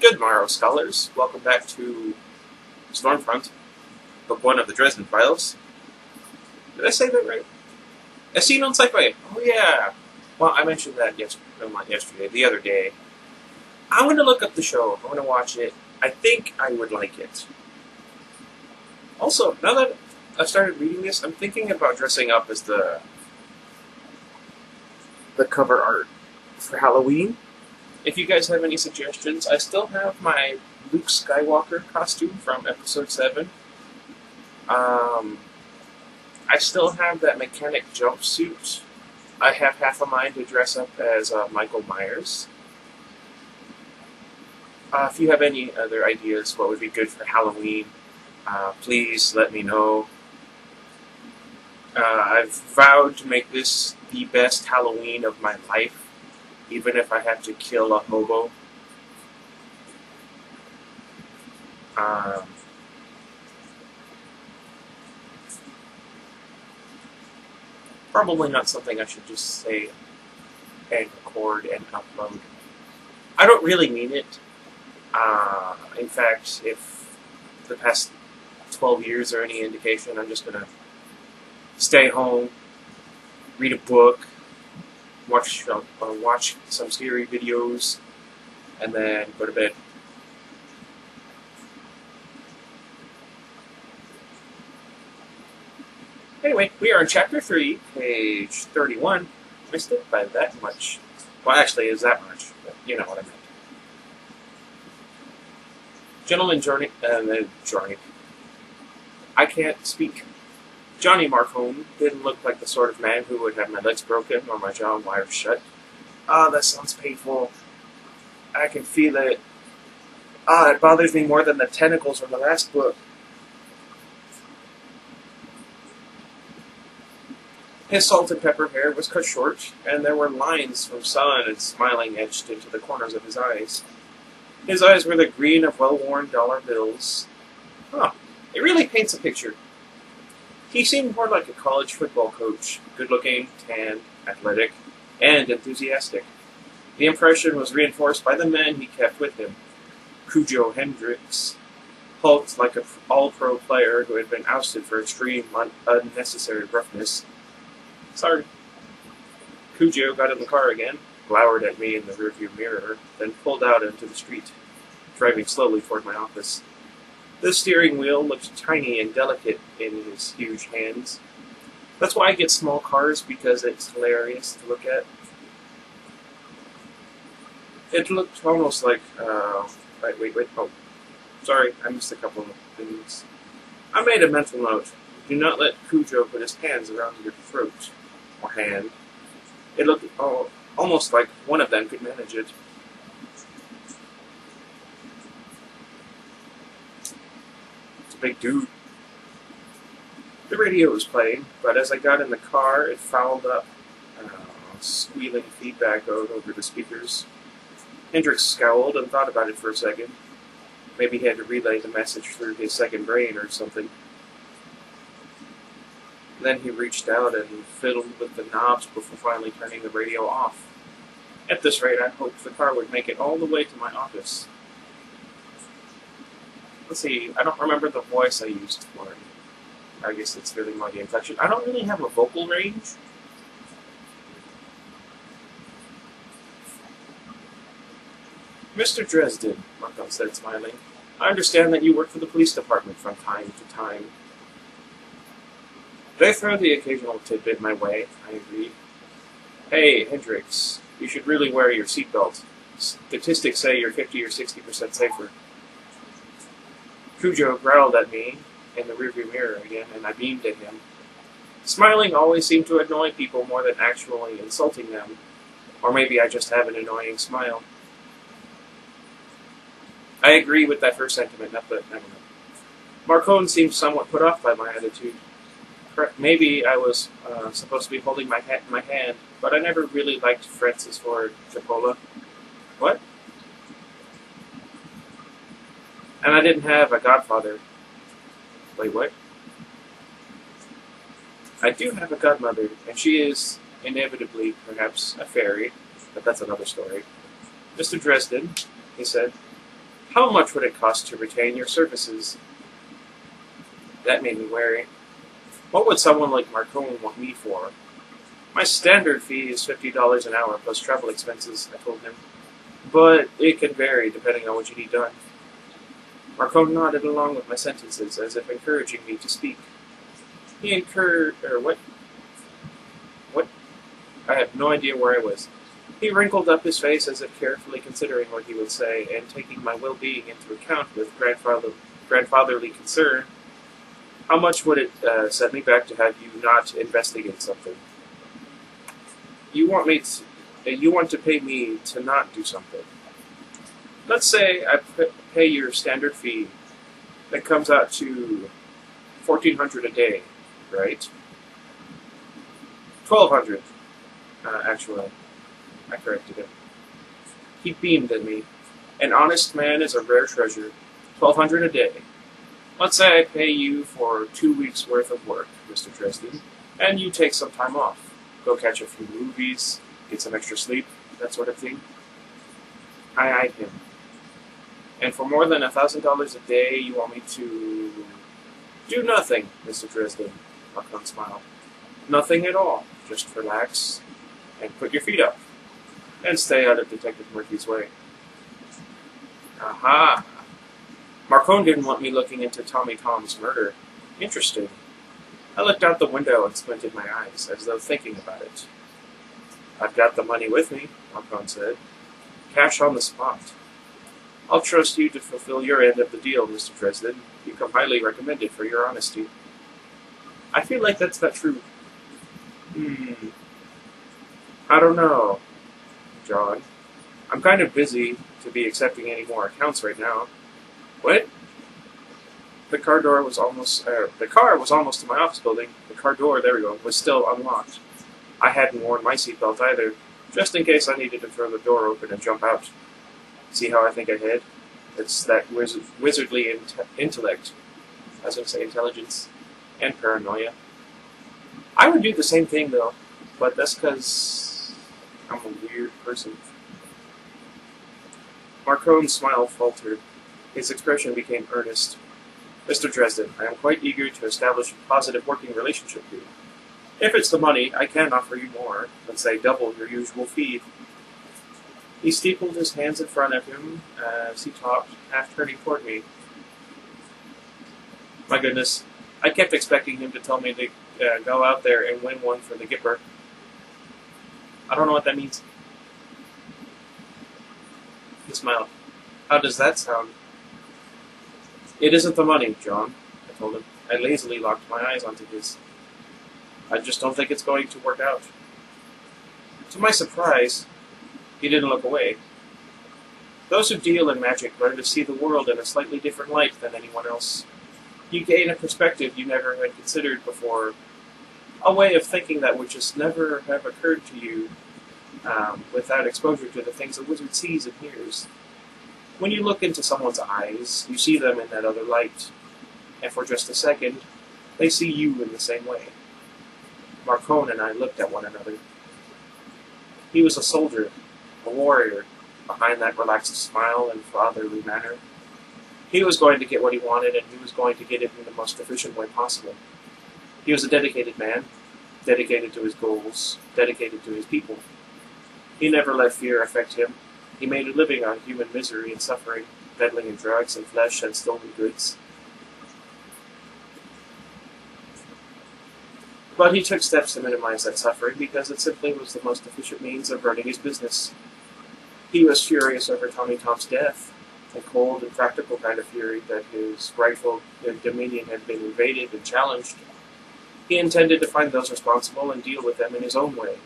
Good morrow, scholars. Welcome back to Storm Front, book one of the Dresden Files. Did I say that right? A scene on sci-fi. Oh yeah. Well, I mentioned that yesterday, yesterday, the other day. I'm going to look up the show. I'm going to watch it. I think I would like it. Also, now that I've started reading this, I'm thinking about dressing up as the the cover art for Halloween. If you guys have any suggestions, I still have my Luke Skywalker costume from Episode Seven. Um, I still have that mechanic jumpsuit. I have half a mind to dress up as uh, Michael Myers. Uh, if you have any other ideas, what would be good for Halloween, uh, please let me know. Uh, I've vowed to make this the best Halloween of my life, even if I have to kill a hobo. Um, probably not something I should just say and record and upload. I don't really mean it. Uh, in fact, if the past 12 years are any indication, I'm just going to stay home, read a book, watch uh, uh, watch some scary videos, and then go to bed. Anyway, we are in chapter 3, page 31. Missed it by that much. Well, actually, is that much, but you know what I meant. Gentleman Journey, uh, Journey. I can't speak. Johnny Marcone didn't look like the sort of man who would have my legs broken or my jaw wired shut. Ah, that sounds painful. I can feel it. Ah, it bothers me more than the tentacles from the last book. His salt and pepper hair was cut short, and there were lines from sun and smiling etched into the corners of his eyes. His eyes were the green of well-worn dollar bills. Huh. It really paints a picture. He seemed more like a college football coach, good-looking, tan, athletic, and enthusiastic. The impression was reinforced by the men he kept with him. Cujo Hendricks hulked like an all-pro player who had been ousted for extreme, un- unnecessary roughness. Sorry. Cujo got in the car again, glowered at me in the rearview mirror, then pulled out into the street, driving slowly toward my office. The steering wheel looked tiny and delicate in his huge hands. That's why I get small cars, because it's hilarious to look at. It looked almost like, uh, wait, wait, wait, oh, sorry, I missed a couple of things. I made a mental note. Do not let Cujo put his hands around your throat, or hand. It looked oh, almost like one of them could manage it. It's a big dude. The radio was playing, but as I got in the car, it fouled up, uh, squealing feedback over the speakers. Hendricks scowled and thought about it for a second. Maybe he had to relay the message through his second brain or something. Then he reached out and fiddled with the knobs before finally turning the radio off. At this rate, I hoped the car would make it all the way to my office. Let's see, I don't remember the voice I used for it. I guess it's really more the inflection. I don't really have a vocal range. Mr. Dresden, Marcone said, smiling, I understand that you work for the police department from time to time. They throw the occasional tidbit my way, I agreed. Hey, Hendricks, you should really wear your seatbelt. Statistics say you're 50 or 60% safer. Cujo growled at me in the rearview mirror again, and I beamed at him. Smiling always seemed to annoy people more than actually insulting them. Or maybe I just have an annoying smile. I agree with that first sentiment, not but never mind. Marcone seemed somewhat put off by my attitude. Maybe I was uh, supposed to be holding my, ha- my hand, but I never really liked Francis Ford Coppola. What? And I didn't have a godfather. Wait, what? I do have a godmother, and she is inevitably, perhaps, a fairy, but that's another story. Mr. Dresden, he said, How much would it cost to retain your services? That made me wary. What would someone like Marcone want me for? My standard fee is fifty dollars an hour plus travel expenses, I told him. But it can vary depending on what you need done. Marcone nodded along with my sentences as if encouraging me to speak. He incurred or what what I have no idea where I was. He wrinkled up his face as if carefully considering what he would say, and taking my well being into account with grandfather grandfatherly concern, how much would it uh, set me back to have you not investigate something? You want me to, uh, you want to pay me to not do something. Let's say I pay your standard fee. That comes out to fourteen hundred a day, right? Twelve hundred, uh, actually. I corrected him. He beamed at me. An honest man is a rare treasure. Twelve hundred a day. Let's say I pay you for two weeks' worth of work, Mr. Dresden, and you take some time off. Go catch a few movies, get some extra sleep, that sort of thing. I eyed him. And for more than a thousand dollars a day, you want me to do nothing, Mr. Dresden. Marcone smiled. Nothing at all. Just relax and put your feet up. And stay out of Detective Murphy's way. Aha! Marcone didn't want me looking into Tommy Tomm's murder. Interesting. I looked out the window and squinted my eyes, as though thinking about it. I've got the money with me, Marcone said. Cash on the spot. I'll trust you to fulfill your end of the deal, Mr. President. You come highly recommended for your honesty. I feel like that's not true. Hmm. I don't know, John. I'm kind of busy to be accepting any more accounts right now. What? The car door was almost. Uh, the car was almost to my office building. The car door, there we go, was still unlocked. I hadn't worn my seatbelt either, just in case I needed to throw the door open and jump out. See how I think ahead? It's that wiz- wizardly int- intellect. As I was going to say intelligence and paranoia. I would do the same thing though, but that's because I'm a weird person. Marcone's smile faltered. His expression became earnest. Mr. Dresden, I am quite eager to establish a positive working relationship with you. If it's the money, I can offer you more, let's say double your usual fee. He steepled his hands in front of him as he talked, half turning toward me. My goodness, I kept expecting him to tell me to uh, go out there and win one for the Gipper. I don't know what that means. He smiled. How does that sound? It isn't the money, John, I told him. I lazily locked my eyes onto his. I just don't think it's going to work out. To my surprise, he didn't look away. Those who deal in magic learn to see the world in a slightly different light than anyone else. You gain a perspective you never had considered before, a way of thinking that would just never have occurred to you um, without exposure to the things a wizard sees and hears. When you look into someone's eyes, you see them in that other light, and for just a second, they see you in the same way. Marcone and I looked at one another. He was a soldier, warrior, behind that relaxed smile and fatherly manner. He was going to get what he wanted, and he was going to get it in the most efficient way possible. He was a dedicated man, dedicated to his goals, dedicated to his people. He never let fear affect him. He made a living on human misery and suffering, peddling in drugs and flesh and stolen goods. But he took steps to minimize that suffering because it simply was the most efficient means of running his business. He was furious over Tommy Tomm's death, a cold and practical kind of fury that his rightful uh, dominion had been invaded and challenged. He intended to find those responsible and deal with them in his own way,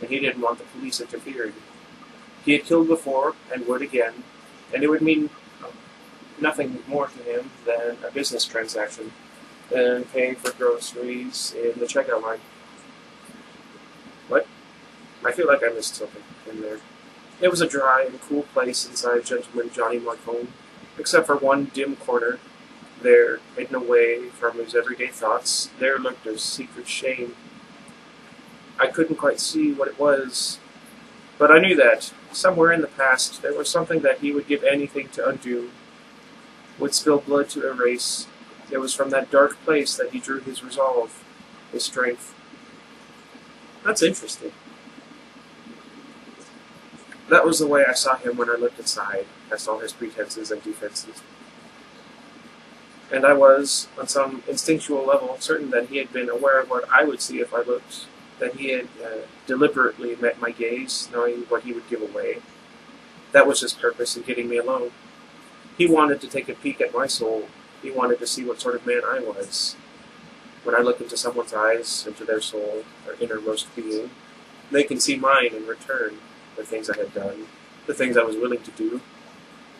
and he didn't want the police interfering. He had killed before and would again, and it would mean nothing more to him than a business transaction, than paying for groceries in the checkout line. What? I feel like I missed something in there. It was a dry and cool place inside Gentleman Johnny Marcone, except for one dim corner. There, hidden away from his everyday thoughts, there lurked a secret shame. I couldn't quite see what it was, but I knew that, somewhere in the past, there was something that he would give anything to undo, would spill blood to erase. It was from that dark place that he drew his resolve, his strength. That's interesting. That was the way I saw him when I looked inside, past all his pretenses and defenses. And I was, on some instinctual level, certain that he had been aware of what I would see if I looked, that he had uh, deliberately met my gaze, knowing what he would give away. That was his purpose in getting me alone. He wanted to take a peek at my soul. He wanted to see what sort of man I was. When I look into someone's eyes, into their soul, their innermost being, they can see mine in return the things I had done, the things I was willing to do,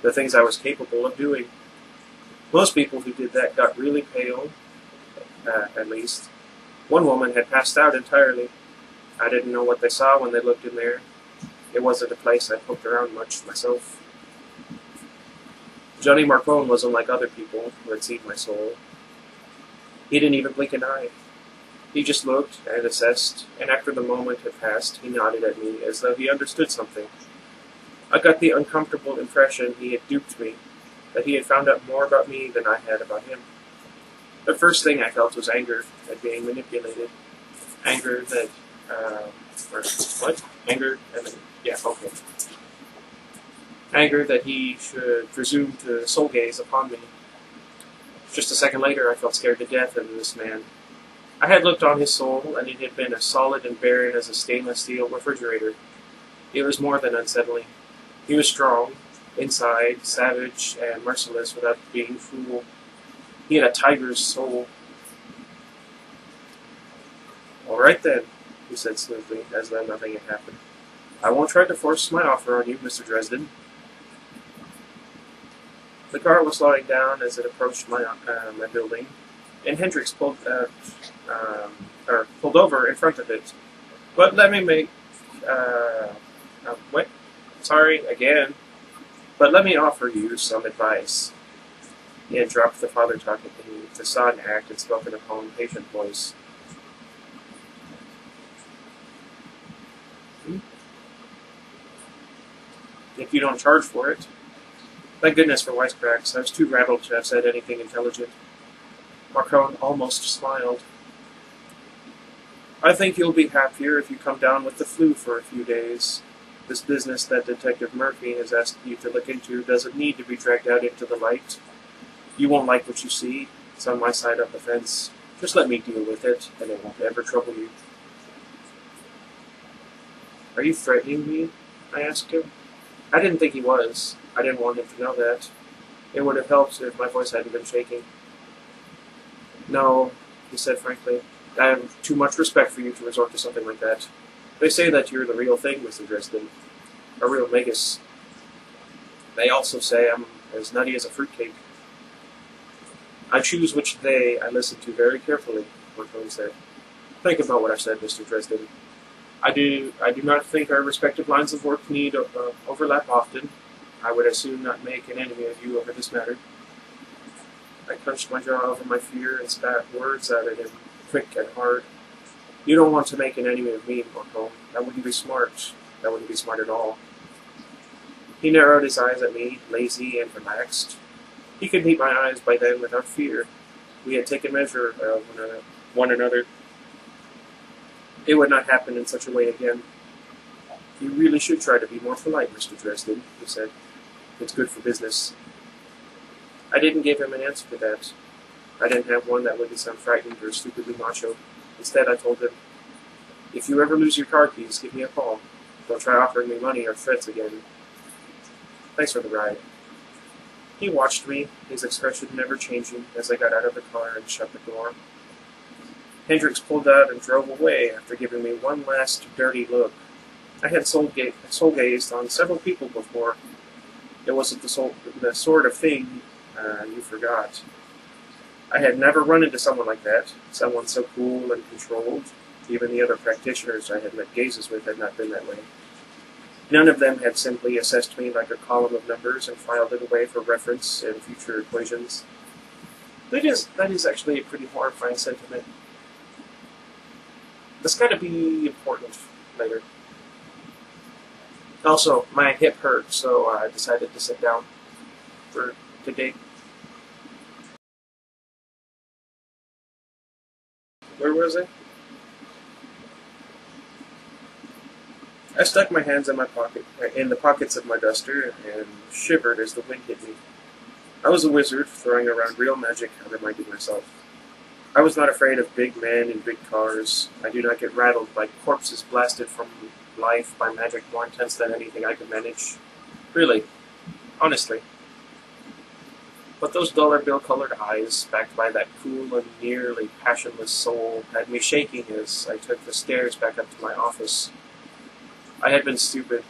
the things I was capable of doing. Most people who did that got really pale, uh, at least. One woman had passed out entirely. I didn't know what they saw when they looked in there. It wasn't a place I poked around much myself. Johnny Marcone wasn't like other people who had seen my soul. He didn't even blink an eye. He just looked and assessed, and after the moment had passed, he nodded at me as though he understood something. I got the uncomfortable impression he had duped me, that he had found out more about me than I had about him. The first thing I felt was anger at being manipulated. Anger that, uh, or what? Anger, and then, yeah, okay. Anger that he should presume to soul gaze upon me. Just a second later, I felt scared to death of this man, I had looked on his soul, and it had been as solid and barren as a stainless steel refrigerator. It was more than unsettling. He was strong, inside, savage, and merciless without being cruel. He had a tiger's soul. All right then, he said smoothly, as though nothing had happened. I won't try to force my offer on you, Mr. Dresden. The car was slowing down as it approached my, uh, my building, and Hendricks pulled, uh, um, or pulled over in front of it. But let me make, uh, uh, what? Sorry, again. But let me offer you some advice. He had dropped the father talking to the son act and spoke in a calm, patient voice. Hmm? If you don't charge for it. Thank goodness for wisecracks. I was too rattled to have said anything intelligent. Marcone almost smiled. I think you'll be happier if you come down with the flu for a few days. This business that Detective Murphy has asked you to look into doesn't need to be dragged out into the light. You won't like what you see. It's on my side of the fence. Just let me deal with it, and it won't ever trouble you. Are you threatening me? I asked him. I didn't think he was. I didn't want him to know that. It would have helped if my voice hadn't been shaking. No, he said frankly. I have too much respect for you to resort to something like that. They say that you're the real thing, Mr. Dresden. A real magus. They also say I'm as nutty as a fruitcake. I choose which they I listen to very carefully, Marcone said. Think about what I've said, Mr. Dresden. I do I do not think our respective lines of work need uh, overlap often. I would as soon not make an enemy of you over this matter. I clenched my jaw over my fear and spat words at him, quick and hard. You don't want to make an enemy of me, Marco. That wouldn't be smart. That wouldn't be smart at all. He narrowed his eyes at me, lazy and relaxed. He could meet my eyes by then without fear. We had taken measure of one another. It would not happen in such a way again. You really should try to be more polite, Mr. Dresden, he said. It's good for business. I didn't give him an answer to that. I didn't have one that wouldn't sound frightened or stupidly macho. Instead, I told him, if you ever lose your car keys, give me a call. Don't try offering me money or threats again. Thanks for the ride. He watched me, his expression never changing, as I got out of the car and shut the door. Hendricks pulled out and drove away after giving me one last dirty look. I had soul, soul gazed on several people before. It wasn't the, the sort of thing uh, you forgot. I had never run into someone like that, someone so cool and controlled. Even the other practitioners I had met gazes with had not been that way. None of them had simply assessed me like a column of numbers and filed it away for reference in future equations. That is, that is actually a pretty horrifying sentiment. That's got to be important later. Also, my hip hurt, so I decided to sit down for today. Where was I? I stuck my hands in my pocket, in the pockets of my duster, and shivered as the wind hit me. I was a wizard, throwing around real magic, I reminded myself. I was not afraid of big men and big cars. I do not get rattled by corpses blasted from life by magic more intense than anything I could manage. Really. Honestly. But those dollar bill colored eyes, backed by that cool and nearly passionless soul, had me shaking as I took the stairs back up to my office. I had been stupid.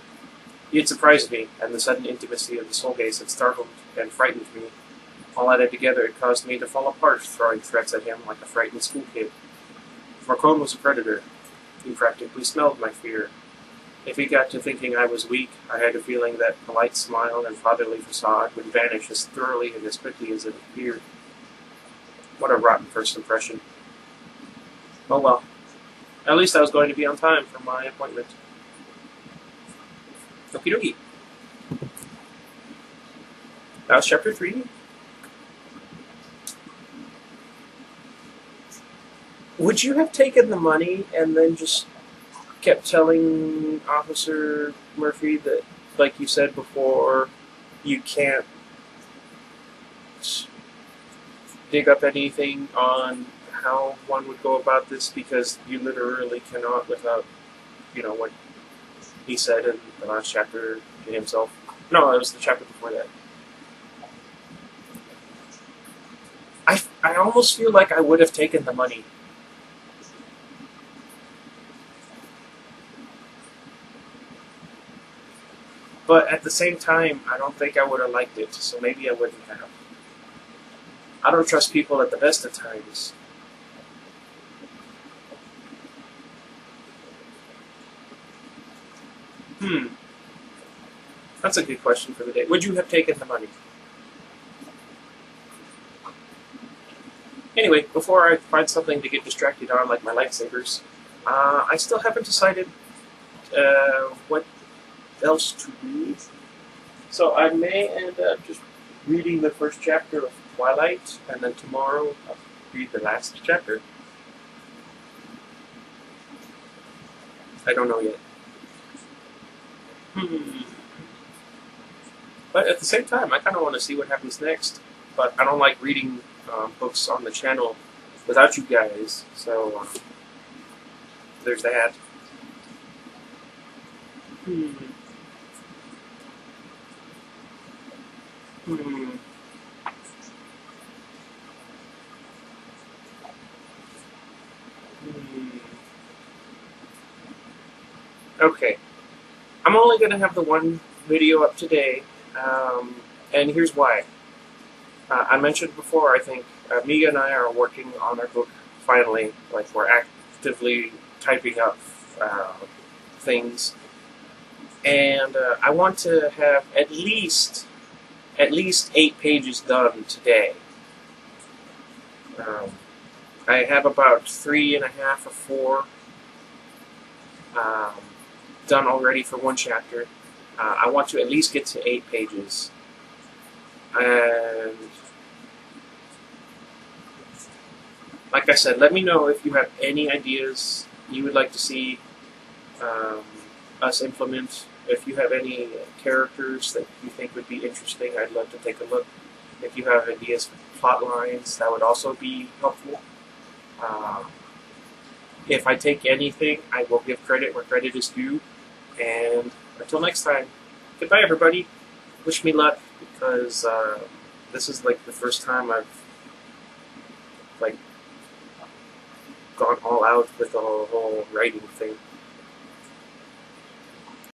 He had surprised me, and the sudden intimacy of the soul gaze had startled and frightened me. All added together, it caused me to fall apart, throwing threats at him like a frightened school kid. Marcone was a predator. He practically smelled my fear. If he got to thinking I was weak, I had a feeling that polite smile and fatherly facade would vanish as thoroughly and as quickly as it appeared. What a rotten first impression. Oh well. At least I was going to be on time for my appointment. Okie dokie. That was chapter 3. Would you have taken the money and then just kept telling Officer Murphy that, like you said before, you can't dig up anything on how one would go about this because you literally cannot without, you know, what he said in the last chapter to himself. No, it was the chapter before that. I, I almost feel like I would have taken the money. But at the same time, I don't think I would have liked it, so maybe I wouldn't have. I don't trust people at the best of times. Hmm. That's a good question for the day. Would you have taken the money? Anyway, before I find something to get distracted on, like my lightsabers, uh, I still haven't decided uh, what else to read. So I may end up just reading the first chapter of Twilight, and then tomorrow I'll read the last chapter. I don't know yet. Hmm. But at the same time, I kind of want to see what happens next. But I don't like reading um, books on the channel without you guys, so um, there's that. Hmm. Hmm. Okay. I'm only going to have the one video up today, um, and here's why. Uh, I mentioned before, I think, uh, and I are working on our book finally. Like, we're actively typing up uh, things. And uh, I want to have at least, at least eight pages done today. Um, I have about three and a half or four. Um, done already for one chapter. Uh, I want to at least get to eight pages. And like I said, let me know if you have any ideas you would like to see um, us implement. If you have any characters that you think would be interesting, I'd love to take a look. If you have ideas for plot lines, that would also be helpful. Um, if I take anything, I will give credit where credit is due. And until next time, goodbye, everybody. Wish me luck because uh, this is like the first time I've like gone all out with the whole, whole writing thing.